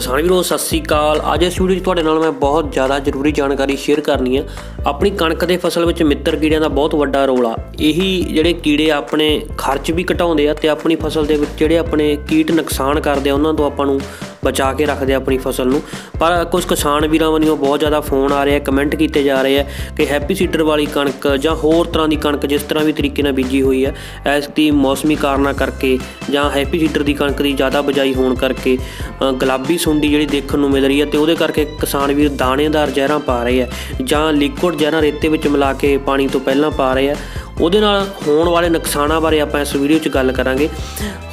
ਕਿਸਾਨ ਵੀਰੋ ਸਤਿ ਸ੍ਰੀ ਅਕਾਲ। ਅੱਜ ਇਸ ਵੀਡੀਓ 'ਚ ਤੁਹਾਡੇ ਨਾਲ ਮੈਂ ਬਹੁਤ ਜ਼ਿਆਦਾ ਜ਼ਰੂਰੀ ਜਾਣਕਾਰੀ ਸ਼ੇਅਰ ਕਰਨੀ ਆ। ਆਪਣੀ ਕਣਕ ਦੇ ਫਸਲ ਵਿੱਚ ਮਿੱਤਰ ਕੀੜਿਆਂ ਦਾ ਬਹੁਤ ਵੱਡਾ ਰੋਲ ਆ। ਇਹੀ ਜਿਹੜੇ ਕੀੜੇ ਆਪਣੇ ਖਰਚ ਵੀ ਘਟਾਉਂਦੇ ਆ ਤੇ ਆਪਣੀ ਫਸਲ ਦੇ ਵਿੱਚ ਜਿਹੜੇ ਆਪਣੇ ਕੀਟ ਨੁਕਸਾਨ ਕਰਦੇ ਆ, ਉਹਨਾਂ ਤੋਂ ਆਪਾਂ ਨੂੰ ਬਚਾ ਕੇ ਰੱਖਦੇ ਆ ਆਪਣੀ ਫਸਲ ਨੂੰ। ਪਰ ਕੁਝ ਕਿਸਾਨ ਵੀਰਾਂ ਵੱਲੋਂ ਬਹੁਤ ਜ਼ਿਆਦਾ ਫੋਨ ਆ ਰਹੇ ਆ ਕਮੈਂਟ ਕੀਤੇ ਜਾ ਰਹੇ ਆ ਕਿ ਹੈਪੀ ਸੀਡਰ ਵਾਲੀ ਕਣਕ ਜਾਂ ਹੋਰ ਤਰ੍ਹਾਂ ਦੀ ਕਣਕ ਜਿਸ ਤਰ੍ਹਾਂ ਵੀ ਤਰੀਕੇ ਨਾਲ ਬੀਜੀ ਹੋਈ ਹੈ ਇਸ ਦੀ ਮੌਸਮੀ ਕਾਰਨਾਂ ਕਰਕੇ ਜਾਂ ਹੈਪੀ ਸੀਡਰ ਦੀ ਕਣਕ ਦੀ ਜ਼ਿਆਦਾ ਬਜਾਈ ਹੋਣ ਕਰਕੇ ਗੁਲਾਬੀ ਸੁੰਡੀ ਜਿਹੜੀ ਦੇਖਣ ਨੂੰ ਮਿਲ ਰਹੀ ਹੈ ਤੇ ਉਹਦੇ ਕਰਕੇ ਕਿਸਾਨ ਵੀਰ ਦਾਣੇਦਾਰ ਜ਼ਹਿਰਾਂ ਪਾ ਰਹੇ ਆ ਜਾਂ ਲਿਕੁਇਡ ਜ਼ਹਿਰਾਂ ਰੇਤੇ ਵਿੱਚ ਮਿਲਾ ਕੇ ਪਾਣੀ ਤੋਂ ਪਹਿਲਾਂ ਪਾ ਰਹੇ ਆ। ਉਹਦੇ ਨਾਲ ਹੋਣ ਵਾਲੇ ਨੁਕਸਾਨਾਂ ਬਾਰੇ ਆਪਾਂ ਇਸ ਵੀਡੀਓ 'ਚ ਗੱਲ ਕਰਾਂਗੇ।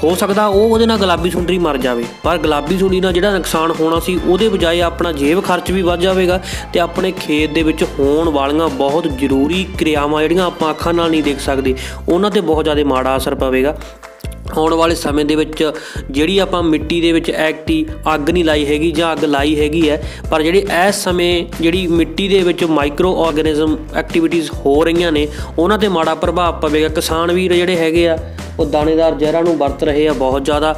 ਹੋ ਸਕਦਾ ਉਹ ਉਹਦੇ ਨਾਲ ਗੁਲਾਬੀ ਸੁੰਡੀ ਮਰ ਜਾਵੇ, ਪਰ ਗੁਲਾਬੀ ਸੁੰਡੀ ਨਾਲ ਜਿਹੜਾ ਨੁਕਸਾਨ ਹੋਣਾ ਸੀ, ਉਹਦੇ ਬਜਾਏ ਆਪਣਾ ਜੇਬ ਖਰਚ ਵੀ ਵੱਧ ਜਾਵੇਗਾ ਤੇ ਆਪਣੇ ਖੇਤ ਦੇ ਵਿੱਚ ਹੋਣ ਵਾਲੀਆਂ ਬਹੁਤ ਜ਼ਰੂਰੀ ਕਿਰਿਆਵਾਂ ਜਿਹੜੀਆਂ ਆਪਾਂ ਅੱਖਾਂ ਨਾਲ ਨਹੀਂ ਦੇਖ ਸਕਦੇ, ਉਹਨਾਂ ਤੇ ਬਹੁਤ ਜ਼ਿਆਦਾ ਮਾੜਾ ਅਸਰ ਪਵੇਗਾ। ਆਉਣ ਵਾਲੇ ਸਮੇਂ ਦੇ ਵਿੱਚ ਜਿਹੜੀ ਆਪਾਂ ਮਿੱਟੀ ਦੇ ਵਿੱਚ ਐਕਟੀ ਅੱਗ ਨਹੀਂ ਲਾਈ ਹੈਗੀ ਜਾਂ ਅੱਗ ਲਾਈ ਹੈਗੀ ਹੈ, ਪਰ ਜਿਹੜੀ ਇਸ ਸਮੇਂ ਜਿਹੜੀ ਮਿੱਟੀ ਦੇ ਵਿੱਚ ਮਾਈਕਰੋ ਆਰਗੇਨਿਜ਼ਮ ਐਕਟੀਵਿਟੀਜ਼ ਹੋ ਰਹੀਆਂ ਨੇ, ਉਹਨਾਂ ਤੇ ਮਾੜਾ ਪ੍ਰਭਾਵ ਪਵੇਗਾ। ਕਿਸਾਨ ਵੀਰ ਜਿਹੜੇ ਹੈਗੇ ਆ, ਉਹ ਦਾਣੇਦਾਰ ਜ਼ਹਿਰਾਂ ਨੂੰ ਵਰਤ ਰਹੇ ਆ ਬਹੁਤ ਜ਼ਿਆਦਾ।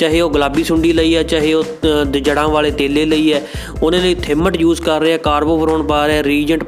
ਚਾਹੇ ਉਹ ਗੁਲਾਬੀ ਸੁੰਡੀ ਲਈ ਹੈ ਚਾਹੇ ਉਹ ਅ, ਜੜ੍ਹਾਂ ਵਾਲੇ ਤੇਲੇ ਲਈ ਹੈ ਉਹਦੇ ਲਈ ਥਿਮਟ ਯੂਜ਼ ਕਰ ਰਹੇ ਆ ਕਾਰਬੋਫਰੋਨ ਪਾ ਰਹੇ ਆ ਰੀਜੈਂਟ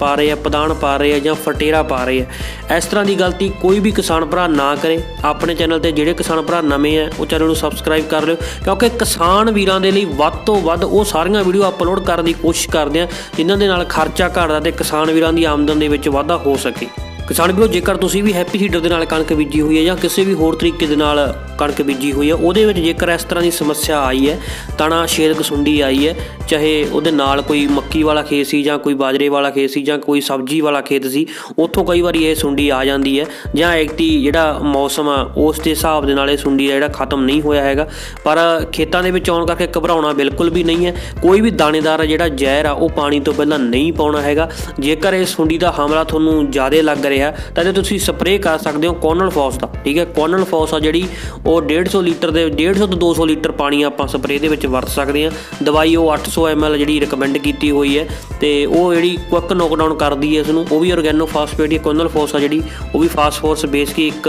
ਪਾ ਰਹੇ ਆ ਪਦਾਨ ਪਾ ਰਹੇ ਆ ਜਾਂ ਫਟੇਰਾ ਪਾ ਰਹੇ ਆ। ਇਸ ਤਰ੍ਹਾਂ ਦੀ ਗਲਤੀ ਕੋਈ ਵੀ ਕਿਸਾਨ ਭਰਾ ਨਾ ਕਰੇ। ਆਪਣੇ ਚੈਨਲ ਤੇ ਜਿਹੜੇ ਕਿਸਾਨ ਭਰਾ ਨਵੇਂ ਆ ਉਹ ਚੈਨਲ ਨੂੰ ਸਬਸਕ੍ਰਾਈਬ ਕਰ ਲਿਓ ਕਿਉਂਕਿ ਕਿਸਾਨ ਵੀਰਾਂ ਦੇ ਲਈ ਵੱਧ ਤੋਂ ਵੱਧ ਉਹ ਸਾਰੀਆਂ ਵੀਡੀਓ ਅਪਲੋਡ ਕਰਨ ਦੀ ਕੋਸ਼ਿਸ਼ ਕਰਦੇ ਆ ਜਿਨ੍ਹਾਂ ਦੇ ਨਾਲ ਖਰਚਾ ਘਟਦਾ ਤੇ ਕਿਸਾਨ ਵੀਰਾਂ ਦੀ ਆਮਦਨ ਦੇ ਵਿੱਚ ਵਾਧਾ ਹੋ ਸਕੇ। ਕਿਸਾਨ ਵੀਰੋ, ਜੇਕਰ ਤੁਸੀਂ ਵੀ ਹੈਪੀ ਸੀਡਰ ਦੇ ਨਾਲ ਕਣਕ ਬੀਜੀ ਹੋਈ ਹੈ ਜਾਂ ਕਿਸੇ ਵੀ ਹੋਰ ਤਰੀਕੇ ਦੇ ਨਾਲ ਕਣਕ ਬੀਜੀ ਹੋਈ ਹੈ, ਉਹਦੇ ਵਿੱਚ ਜੇਕਰ ਇਸ ਤਰ੍ਹਾਂ ਦੀ ਸਮੱਸਿਆ ਆਈ ਹੈ ਤਣਾ ਛੇਦਕ ਸੁੰਡੀ ਆਈ ਹੈ, ਚਾਹੇ ਉਹਦੇ ਨਾਲ ਕੋਈ ਮੱਕੀ ਵਾਲਾ ਖੇਤ ਸੀ ਜਾਂ ਕੋਈ ਬਾਜਰੇ ਵਾਲਾ ਖੇਤ ਸੀ ਜਾਂ ਕੋਈ ਸਬਜ਼ੀ ਵਾਲਾ ਖੇਤ ਸੀ, ਉੱਥੋਂ ਕਈ ਵਾਰੀ ਇਹ ਸੁੰਡੀ ਆ ਜਾਂਦੀ ਹੈ ਜਾਂ ਐਕਟੀ ਜਿਹੜਾ ਮੌਸਮ ਆ, ਉਸ ਦੇ ਹਿਸਾਬ ਦੇ ਨਾਲ ਇਹ ਸੁੰਡੀ ਆ ਜਿਹੜਾ ਖਤਮ ਨਹੀਂ ਹੋਇਆ ਹੈਗਾ। ਪਰ ਖੇਤਾਂ ਦੇ ਵਿੱਚ ਆਉਣ ਕਰਕੇ ਘਬਰਾਉਣਾ ਬਿਲਕੁਲ ਵੀ ਨਹੀਂ ਹੈ। ਕੋਈ ਵੀ ਦਾਣੇਦਾਰ ਜਿਹੜਾ ਜ਼ਹਿਰ ਆ, ਉਹ ਪਾਣੀ ਤੋਂ ਪਹਿਲਾਂ ਨਹੀਂ ਪਾਉਣਾ ਹੈਗਾ। ਜੇਕਰ ਇਹ ਸੁੰਡੀ ਦਾ ਹਮਲਾ ਤੁਹਾਨੂੰ ਜ਼ਿਆਦਾ ਲੱਗ ਰਿਹਾ ਰਿਹਾ ਤਾਂ ਇਹਦੇ ਤੁਸੀਂ ਸਪਰੇਅ ਕਰ ਸਕਦੇ ਹੋ ਕੋਨਲ ਫੌਸ ਦਾ, ਠੀਕ ਹੈ? ਕੋਨਲ ਫੌਸ ਆ ਜਿਹੜੀ, ਉਹ 150 ਲੀਟਰ ਦੇ 150 ਤੋਂ 200 ਲੀਟਰ ਪਾਣੀ ਆਪਾਂ ਸਪਰੇਅ ਦੇ ਵਿੱਚ ਵਰਤ ਸਕਦੇ ਹਾਂ ਦਵਾਈ ਉਹ 800 ml ਜਿਹੜੀ ਰეკਮੈਂਡ ਕੀਤੀ ਹੋਈ ਹੈ, ਤੇ ਉਹ ਜਿਹੜੀ ਕੁਇਕ ਨੋਕਡਾਊਨ ਕਰਦੀ ਹੈ ਇਸ ਨੂੰ ਉਹ ਵੀ ਆਰਗੈਨੋ ਫਾਸਫੇਟ ਜਾਂ ਕੋਨਲ ਫੌਸ ਆ ਜਿਹੜੀ, ਉਹ ਵੀ ਫਾਸਫੋਰਸ ਬੇਸ ਕੀ ਇੱਕ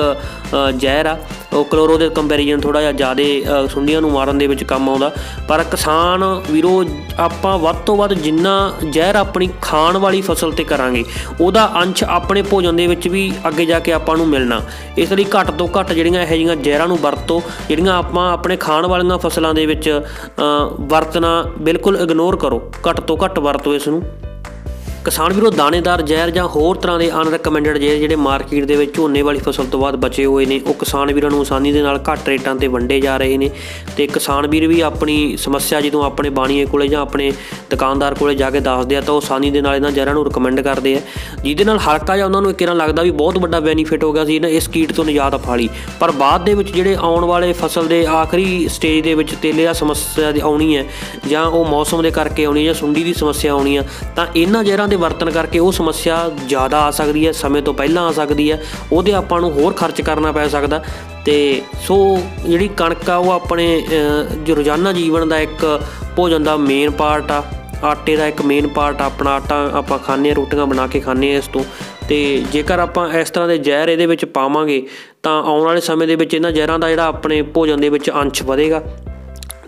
ਜ਼ਹਿਰ ਆ। ਉਹ ਕਲੋਰੋ ਦੇ ਕੰਪੈਰੀਜ਼ਨ ਥੋੜਾ ਜਿਹਾ ਜ਼ਿਆਦਾ ਸੁੰਡੀਆਂ ਨੂੰ ਮਾਰਨ ਦੇ ਵਿੱਚ ਕੰਮ ਆਉਂਦਾ। ਪਰ ਕਿਸਾਨ ਵੀਰੋ, ਆਪਾਂ ਵੱਧ ਤੋਂ ਵੱਧ ਜਿੰਨਾ ਜ਼ਹਿਰ ਆਪਣੀ ਖਾਣ ਵਾਲੀ ਫਸਲ ਤੇ ਕਰਾਂਗੇ, ਉਹਦਾ ਅੰਸ਼ ਆਪਣੇ ਭੋਜਨ ਦੇ ਵਿੱਚ ਵੀ ਅੱਗੇ ਜਾ ਕੇ ਆਪਾਂ ਨੂੰ ਮਿਲਣਾ। ਇਸ ਲਈ ਘੱਟ ਤੋਂ ਘੱਟ ਜਿਹੜੀਆਂ ਇਹੋ ਜਿਹੀਆਂ ਜ਼ਹਿਰਾਂ ਨੂੰ ਵਰਤੋ, ਜਿਹੜੀਆਂ ਆਪਾਂ ਆਪਣੇ ਖਾਣ ਵਾਲੀਆਂ ਫਸਲਾਂ ਦੇ ਵਿੱਚ ਵਰਤਣਾ ਬਿਲਕੁਲ ਇਗਨੋਰ ਕਰੋ। ਘੱਟ ਤੋਂ ਘੱਟ ਵਰਤੋ ਇਸ ਨੂੰ। ਕਿਸਾਨ ਵੀਰੋ, ਦਾਣੇਦਾਰ ਜ਼ਹਿਰ ਜਾਂ ਹੋਰ ਤਰ੍ਹਾਂ ਦੇ ਅਨਰეკਮੈਂਡਡ ਜ਼ਹਿਰ ਜਿਹੜੇ ਮਾਰਕੀਟ ਦੇ ਵਿੱਚ ਝੋਨੇ ਵਾਲੀ ਫਸਲ ਤੋਂ ਬਾਅਦ ਬਚੇ ਹੋਏ ਨੇ, ਉਹ ਕਿਸਾਨ ਵੀਰਾਂ ਨੂੰ ਆਸਾਨੀ ਦੇ ਨਾਲ ਘੱਟ ਰੇਟਾਂ ਤੇ ਵੰਡੇ ਜਾ ਰਹੇ ਨੇ ਤੇ ਕਿਸਾਨ ਵੀਰ ਵੀ ਆਪਣੀ ਸਮੱਸਿਆ ਜਦੋਂ ਆਪਣੇ ਬਾਣੀਏ ਕੋਲੇ ਜਾਂ ਆਪਣੇ ਦੁਕਾਨਦਾਰ ਕੋਲੇ ਜਾ ਕੇ ਦੱਸਦੇ ਆ ਤਾਂ ਉਹ ਆਸਾਨੀ ਦੇ ਨਾਲ ਇਹਨਾਂ ਜ਼ਹਿਰਾਂ ਨੂੰ ਰეკਮੈਂਡ ਕਰਦੇ ਆ। ਜਿਹਦੇ ਨਾਲ ਹਲਕਾ ਜਾਂ ਉਹਨਾਂ ਨੂੰ ਇੱਕ ਕਿਰਨ ਲੱਗਦਾ ਵੀ ਬਹੁਤ ਵੱਡਾ ਬੈਨੀਫਿਟ ਹੋ ਗਿਆ ਸੀ ਇਹਨਾਂ ਇਸ ਕੀਟ ਤੋਂ ਨਿਜਾਤ ਪਾਲੀ ਪਰ ਬਾਅਦ ਦੇ ਵਿੱਚ ਜਿਹੜੇ ਆਉਣ ਵਾਲੇ ਫਸਲ ਦੇ ਆਖਰੀ ਸਟੇਜ ਦੇ ਵਿੱਚ ਤੇਲੇ ਦਾ ਸਮੱਸਿਆ ਆਉਣੀ ਹੈ ਜਾਂ ਉਹ ਮੌਸਮ ਦੇ ਕਰਕੇ ਆਉਣੀ ਹੈ ਜਾਂ ਸੁੰਡੀ ਦੀ ਸਮੱਸਿਆ ਆਉਣੀ ਆ, ਤਾਂ ਇਹਨਾਂ ਜ਼ਹਿਰਾਂ ਦੇ ਵਰਤਣ ਕਰਕੇ ਉਹ ਸਮੱਸਿਆ ਜ਼ਿਆਦਾ ਆ ਸਕਦੀ ਹੈ, ਸਮੇਂ ਤੋਂ ਪਹਿਲਾਂ ਆ ਸਕਦੀ ਹੈ, ਉਹਦੇ ਆਪਾਂ ਨੂੰ ਹੋਰ ਖਰਚ ਕਰਨਾ ਪੈ ਸਕਦਾ। ਤੇ ਸੋ ਜਿਹੜੀ ਕਣਕ ਆ, ਉਹ ਆਪਣੇ ਰੋਜ਼ਾਨਾ ਜੀਵਨ ਦਾ ਇੱਕ ਭੋਜਨ ਦਾ ਮੇਨ ਪਾਰਟ ਆ, ਆਟੇ ਦਾ ਇੱਕ ਮੇਨ ਪਾਰਟ ਆਪਣਾ ਆਟਾ ਆਪਾਂ ਖਾਂਦੇ ਹਾਂ, ਰੋਟੀਆਂ ਬਣਾ ਕੇ ਖਾਂਦੇ ਹਾਂ ਇਸ ਤੋਂ। ਤੇ ਜੇਕਰ ਆਪਾਂ ਇਸ ਤਰ੍ਹਾਂ ਦੇ ਜ਼ਹਿਰ ਇਹਦੇ ਵਿੱਚ ਪਾਵਾਂਗੇ, ਤਾਂ ਆਉਣ ਵਾਲੇ ਸਮੇਂ ਦੇ ਵਿੱਚ ਇਹਨਾਂ ਜ਼ਹਿਰਾਂ ਦਾ ਜਿਹੜਾ ਆਪਣੇ ਭੋਜਨ ਦੇ ਵਿੱਚ ਅੰਸ਼ ਵਧੇਗਾ।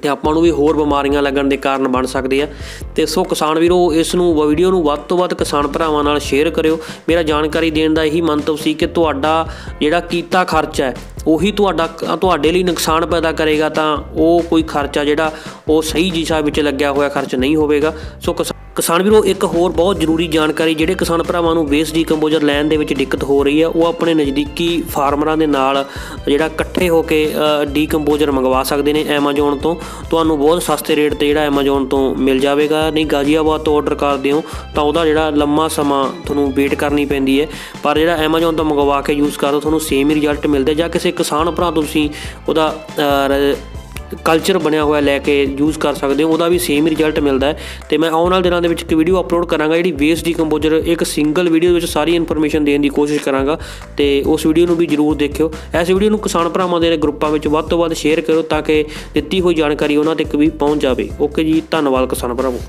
ਤੇ ਆਪਾਂ ਨੂੰ ਵੀ ਹੋਰ ਬਿਮਾਰੀਆਂ ਲੱਗਣ ਦੇ ਕਾਰਨ ਬਣ ਸਕਦੇ ਆ। ਤੇ ਸੋ ਕਿਸਾਨ ਵੀਰੋ, ਇਸ ਨੂੰ ਵੀਡੀਓ ਨੂੰ ਵੱਧ ਤੋਂ ਵੱਧ ਕਿਸਾਨ ਭਰਾਵਾਂ ਨਾਲ ਸ਼ੇਅਰ ਕਰਿਓ। ਮੇਰਾ ਜਾਣਕਾਰੀ ਦੇਣ ਦਾ ਇਹੀ ਮੰਤਵ ਸੀ ਕਿ ਤੁਹਾਡਾ ਜਿਹੜਾ ਕੀਤਾ ਖਰਚ ਹੈ, ਉਹੀ ਤੁਹਾਡਾ ਤੁਹਾਡੇ ਲਈ ਨੁਕਸਾਨ ਪੈਦਾ ਕਰੇਗਾ ਤਾਂ ਉਹ ਕੋਈ ਖਰਚਾ ਜਿਹੜਾ ਉਹ ਸਹੀ ਦਿਸ਼ਾ ਵਿੱਚ ਲੱਗਿਆ ਹੋਇਆ ਖਰਚ ਨਹੀਂ ਹੋਵੇਗਾ। ਸੋ ਕਿਸਾ- ਕਿਸਾਨ ਵੀਰੋ, ਇੱਕ ਹੋਰ ਬਹੁਤ ਜ਼ਰੂਰੀ ਜਾਣਕਾਰੀ, ਜਿਹੜੇ ਕਿਸਾਨ ਭਰਾਵਾਂ ਨੂੰ ਵੇਸਟ ਡੀਕੰਪੋਜ਼ਰ ਲੈਣ ਦੇ ਵਿੱਚ ਦਿੱਕਤ ਹੋ ਰਹੀ ਹੈ, ਉਹ ਆਪਣੇ ਨਜ਼ਦੀਕੀ ਫਾਰਮਰਾਂ ਦੇ ਨਾਲ ਜਿਹੜਾ ਇਕੱਠੇ ਹੋ ਕੇ ਡੀਕੰਪੋਜ਼ਰ ਮੰਗਵਾ ਸਕਦੇ ਨੇ Amazon ਤੋਂ। ਤੁਹਾਨੂੰ ਬਹੁਤ ਸਸਤੇ ਰੇਟ ਤੇ ਜਿਹੜਾ Amazon ਤੋਂ ਮਿਲ ਜਾਵੇਗਾ। ਨਹੀਂ, ਗਾਜ਼ੀਆਬਾਦ ਤੋਂ ਆਰਡਰ ਕਰਦੇ ਹੋ ਤਾਂ ਉਹਦਾ ਜਿਹੜਾ ਲੰਮਾ ਸਮਾਂ ਤੁਹਾਨੂੰ ਵੇਟ ਕਰਨੀ ਪੈਂਦੀ ਹੈ। ਪਰ ਜਿਹੜਾ Amazon ਤੋਂ ਮੰਗਵਾ ਕੇ ਯੂਜ਼ ਕਰੋ ਤੁਹਾਨੂੰ ਸੇਮ ਹੀ ਰਿਜ਼ਲਟ ਮਿਲਦਾ ਜਾਂ ਕਿਸੇ ਕਿਸਾਨ ਭਰਾ ਤੋਂ ਤੁਸੀਂ ਉਹਦਾ ਕਲਚਰ ਬਣਿਆ ਹੋਇਆ ਲੈ ਕੇ ਯੂਜ਼ ਕਰ ਸਕਦੇ ਹੋ, ਉਹਦਾ ਵੀ ਸੇਮ ਰਿਜ਼ਲਟ ਮਿਲਦਾ ਹੈ। ਤੇ ਮੈਂ ਆਉਣ ਵਾਲੇ ਦਿਨਾਂ ਦੇ ਵਿੱਚ ਇੱਕ ਵੀਡੀਓ ਅਪਲੋਡ ਕਰਾਂਗਾ, ਜਿਹੜੀ ਵੇਸਟ ਡੀਕੰਪੋਜ਼ਰ ਇੱਕ ਸਿੰਗਲ ਵੀਡੀਓ ਵਿੱਚ ਸਾਰੀ ਇਨਫੋਰਮੇਸ਼ਨ ਦੇਣ ਦੀ ਕੋਸ਼ਿਸ਼ ਕਰਾਂਗਾ। ਤੇ ਉਸ ਵੀਡੀਓ ਨੂੰ ਵੀ ਜਰੂਰ ਦੇਖਿਓ। ਇਸ ਵੀਡੀਓ ਨੂੰ ਕਿਸਾਨ ਭਰਾਵਾਂ ਦੇ ਗਰੁੱਪਾਂ ਵਿੱਚ ਵੱਧ ਤੋਂ ਵੱਧ ਸ਼ੇਅਰ ਕਰੋ ਤਾਂ ਕਿ ਦਿੱਤੀ ਹੋਈ ਜਾਣਕਾਰੀ ਉਹਨਾਂ ਤੱਕ ਵੀ ਪਹੁੰਚ ਜਾਵੇ। ਓਕੇ ਜੀ, ਧੰਨਵਾਦ ਕਿਸਾਨ ਭਰਾਵੋ।